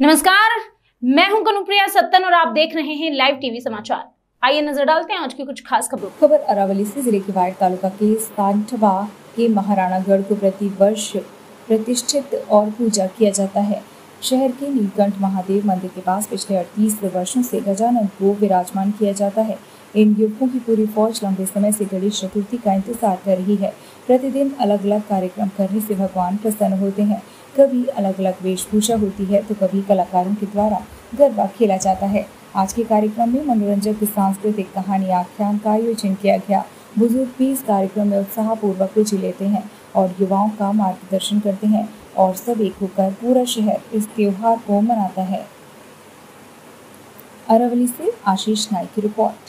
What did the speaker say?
नमस्कार, मैं हूँ कनुप्रिया सत्तन और आप देख रहे हैं लाइव टीवी समाचार। आइए नज़र डालते हैं आज की कुछ खास खबरों खबर अरावली से ज़िले के वायर तालुका के सांठवा के महाराणागढ़ को प्रति वर्ष प्रतिष्ठित और पूजा किया जाता है। शहर के नीलकंठ महादेव मंदिर के पास पिछले अड़तीस वर्षों से गजानन को विराजमान किया जाता है। इन युवकों की पूरी फौज लंबे समय से गणेश चतुर्थी का इंतज़ार कर रही है। प्रतिदिन अलग अलग कार्यक्रम करने से भगवान प्रसन्न होते हैं। कभी अलग अलग वेशभूषा होती है तो कभी कलाकारों के द्वारा गरबा खेला जाता है। आज के कार्यक्रम में मनोरंजक सांस्कृतिक कहानी, आख्यान का आयोजन किया गया। बुज़ुर्ग भी इस कार्यक्रम में उत्साह पूर्वक रुचि लेते हैं और युवाओं का मार्गदर्शन करते हैं और सब एक होकर पूरा शहर इस त्योहार को मनाता है। अरावली से आशीष नाइक की रिपोर्ट।